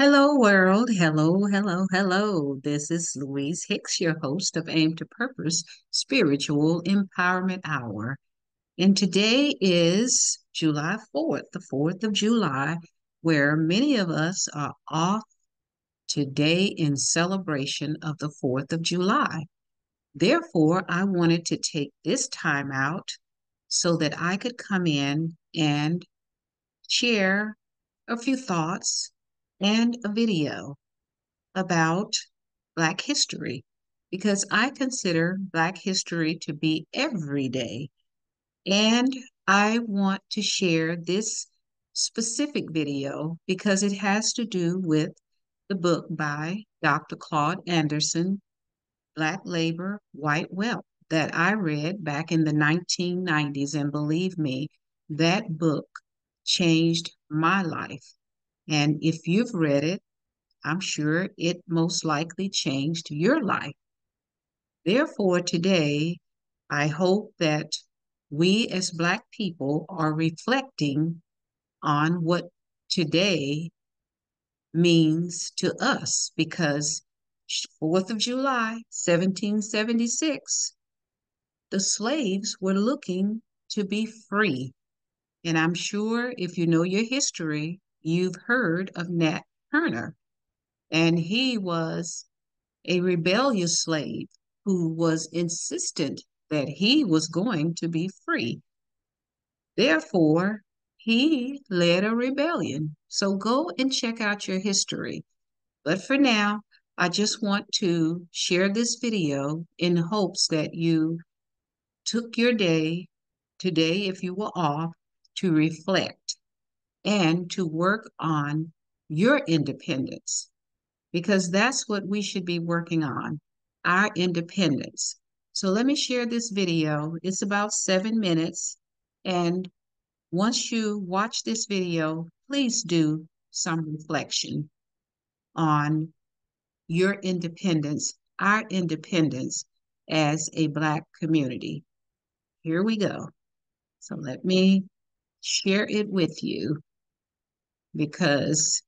Hello, world. Hello, hello, hello. This is Louise Hicks, your host of Aimed 2 Purpose Spiritual Empowerment Hour. And today is July 4th, the 4th of July, where many of us are off today in celebration of the 4th of July. Therefore, I wanted to take this time out so that I could come in and share a few thoughts and a video about Black history because I consider Black history to be every day. And I want to share this specific video because it has to do with the book by Dr. Claud Anderson, Black Labor, White Wealth, that I read back in the 1990s. And believe me, that book changed my life and if you've read it, I'm sure it most likely changed your life. Therefore, today, I hope that we as Black people are reflecting on what today means to us because 4th of July, 1776, the slaves were looking to be free. And I'm sure if you know your history, you've heard of Nat Turner, and he was a rebellious slave who was insistent that he was going to be free. Therefore, he led a rebellion. So go and check out your history. But for now, I just want to share this video in hopes that you took your day today, if you were off, to reflect and to work on your independence because that's what we should be working on our independence. So let me share this video. It's about seven minutes. And once you watch this video, please do some reflection on your independence, our independence as a Black community. Here we go. So let me share it with you because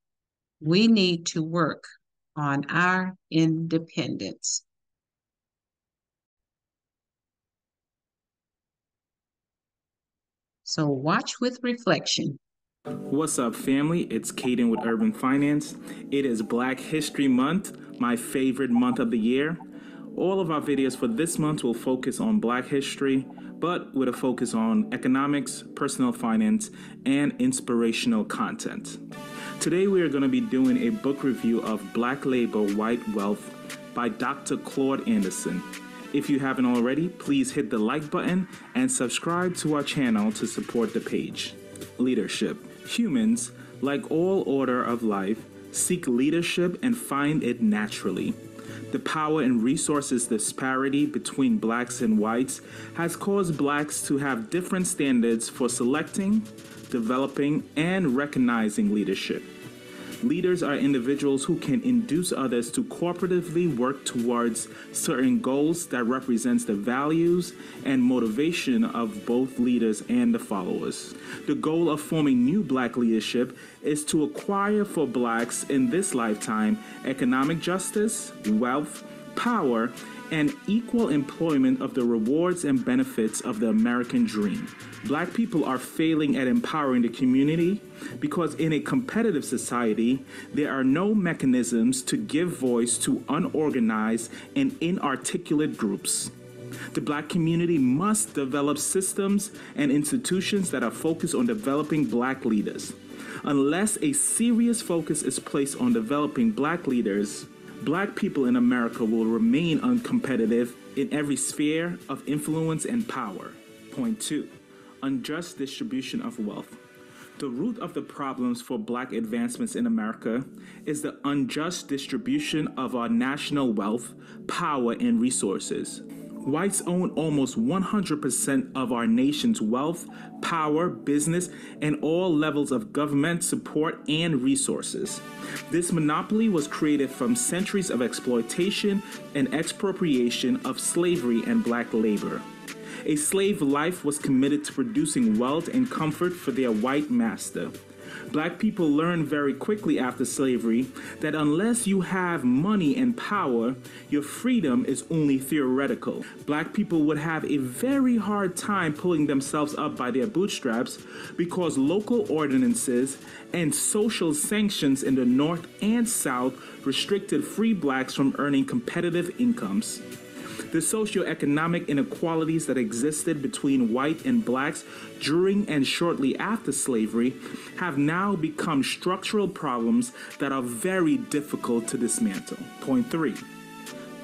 we need to work on our independence. So watch with reflection. What's up, family? It's Caden with Urban Finance. It is Black History Month, my favorite month of the year. All of our videos for this month will focus on Black history, but with a focus on economics, personal finance, and inspirational content. Today we are going to be doing a book review of Black Labor White Wealth by Dr. Claud Anderson. If you haven't already, please hit the like button and subscribe to our channel to support the page. Leadership. Humans, like all order of life, seek leadership and find it naturally. The power and resources disparity between blacks and whites has caused blacks to have different standards for selecting, developing, and recognizing leadership. Leaders are individuals who can induce others to cooperatively work towards certain goals that represents the values and motivation of both leaders and the followers. The goal of forming new black leadership is to acquire for blacks in this lifetime economic justice, wealth, power, and equal employment of the rewards and benefits of the American dream. Black people are failing at empowering the community because in a competitive society, there are no mechanisms to give voice to unorganized and inarticulate groups. The black community must develop systems and institutions that are focused on developing black leaders. Unless a serious focus is placed on developing black leaders, black people in America will remain uncompetitive in every sphere of influence and power. Point two unjust distribution of wealth. The root of the problems for black advancements in America is the unjust distribution of our national wealth, power, and resources. Whites own almost 100% of our nation's wealth, power, business, and all levels of government support and resources. This monopoly was created from centuries of exploitation and expropriation of slavery and black labor. A slave life was committed to producing wealth and comfort for their white master. Black people learned very quickly after slavery that unless you have money and power, your freedom is only theoretical. Black people would have a very hard time pulling themselves up by their bootstraps because local ordinances and social sanctions in the North and South restricted free blacks from earning competitive incomes. The socioeconomic inequalities that existed between white and blacks during and shortly after slavery have now become structural problems that are very difficult to dismantle. Point three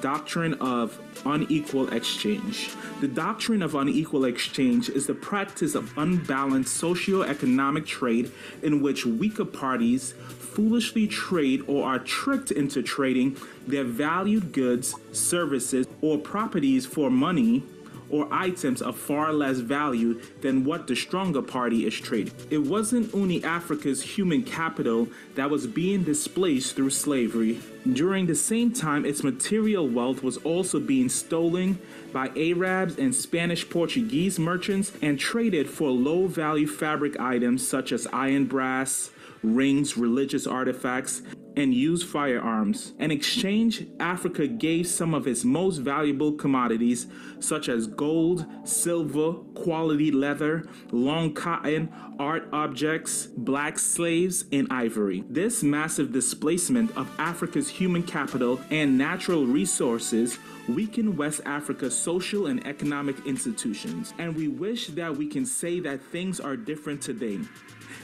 doctrine of unequal exchange. The doctrine of unequal exchange is the practice of unbalanced socio-economic trade in which weaker parties foolishly trade or are tricked into trading their valued goods, services, or properties for money or items of far less value than what the stronger party is trading. It wasn't only Africa's human capital that was being displaced through slavery. During the same time, its material wealth was also being stolen by Arabs and Spanish Portuguese merchants and traded for low value fabric items such as iron brass, rings, religious artifacts, and used firearms. In exchange, Africa gave some of its most valuable commodities, such as gold, silver, quality leather, long cotton, art objects, black slaves, and ivory. This massive displacement of Africa's human capital and natural resources weakened West Africa's social and economic institutions, and we wish that we can say that things are different today.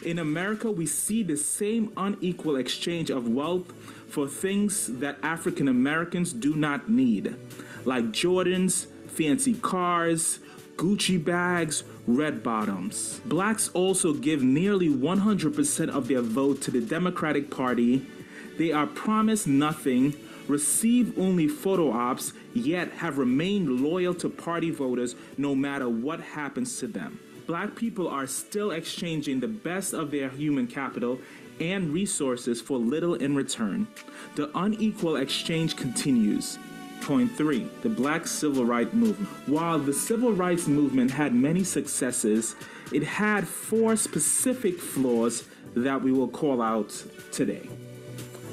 In America, we see the same unequal exchange of wealth for things that African Americans do not need, like Jordans, fancy cars, Gucci bags, red bottoms. Blacks also give nearly 100% of their vote to the Democratic Party. They are promised nothing, receive only photo ops, yet have remained loyal to party voters no matter what happens to them black people are still exchanging the best of their human capital and resources for little in return. The unequal exchange continues. Point three, the Black Civil Rights Movement. While the Civil Rights Movement had many successes, it had four specific flaws that we will call out today.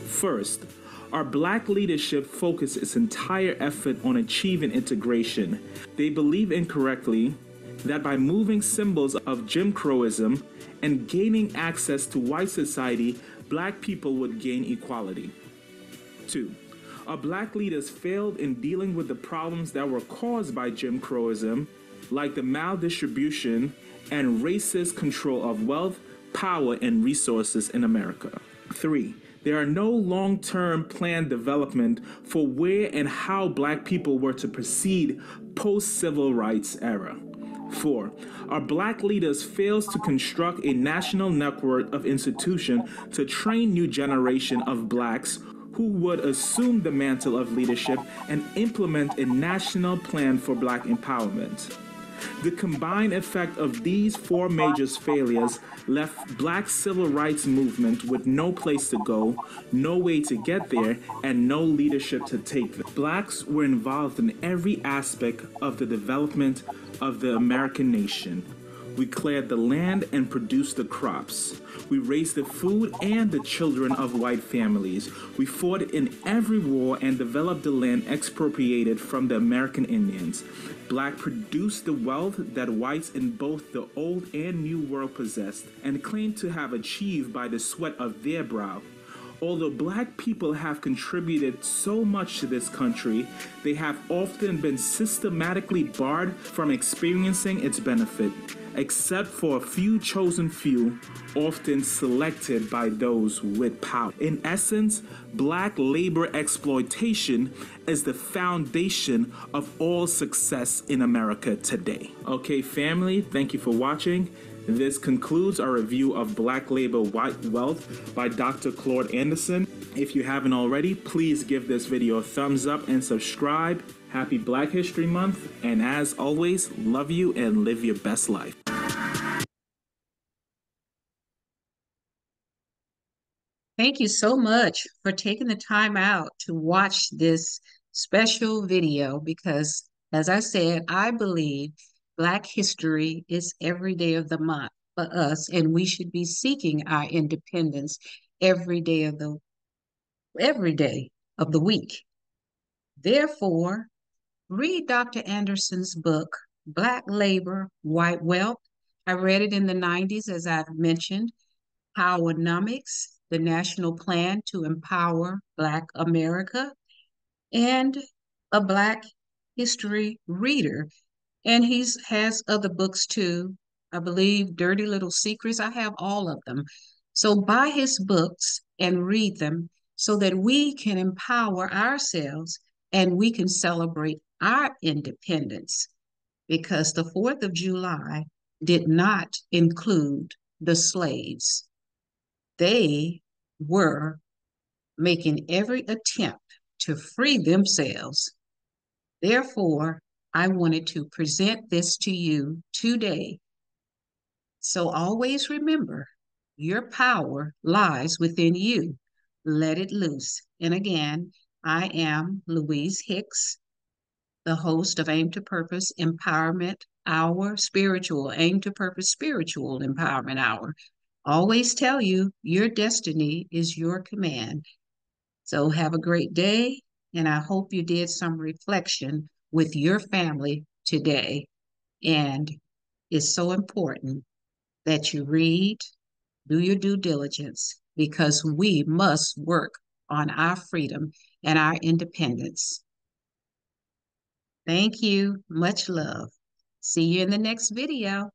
First, our black leadership focused its entire effort on achieving integration. They believe incorrectly that by moving symbols of Jim Crowism and gaining access to white society, black people would gain equality. 2. Our black leaders failed in dealing with the problems that were caused by Jim Crowism, like the maldistribution and racist control of wealth, power, and resources in America. 3. There are no long term planned development for where and how black people were to proceed post civil rights era. Four, our black leaders fails to construct a national network of institution to train new generation of blacks who would assume the mantle of leadership and implement a national plan for black empowerment. The combined effect of these four major failures left black civil rights movement with no place to go, no way to get there, and no leadership to take. Blacks were involved in every aspect of the development of the American nation. We cleared the land and produced the crops. We raised the food and the children of white families. We fought in every war and developed the land expropriated from the American Indians. Black produced the wealth that whites in both the old and new world possessed and claimed to have achieved by the sweat of their brow. Although black people have contributed so much to this country, they have often been systematically barred from experiencing its benefit, except for a few chosen few, often selected by those with power. In essence, black labor exploitation is the foundation of all success in America today. Okay, family, thank you for watching. This concludes our review of Black Labor White Wealth by Dr. Claud Anderson. If you haven't already, please give this video a thumbs up and subscribe. Happy Black History Month, and as always, love you and live your best life. Thank you so much for taking the time out to watch this special video because, as I said, I believe Black history is every day of the month, for us, and we should be seeking our independence every day of the every day of the week. Therefore, read Dr. Anderson's book, Black Labor, White Wealth. I read it in the 90s, as I've mentioned. Powernomics, the National Plan to Empower Black America, and a Black History Reader. And he has other books too. I believe Dirty Little Secrets. I have all of them. So buy his books and read them so that we can empower ourselves and we can celebrate our independence because the 4th of July did not include the slaves. They were making every attempt to free themselves. Therefore, I wanted to present this to you today. So always remember your power lies within you. Let it loose. And again, I am Louise Hicks, the host of Aimed 2 Purpose Empowerment Hour Spiritual, Aimed 2 Purpose Spiritual Empowerment Hour. Always tell you your destiny is your command. So have a great day, and I hope you did some reflection with your family today. And it's so important that you read, do your due diligence, because we must work on our freedom and our independence. Thank you. Much love. See you in the next video.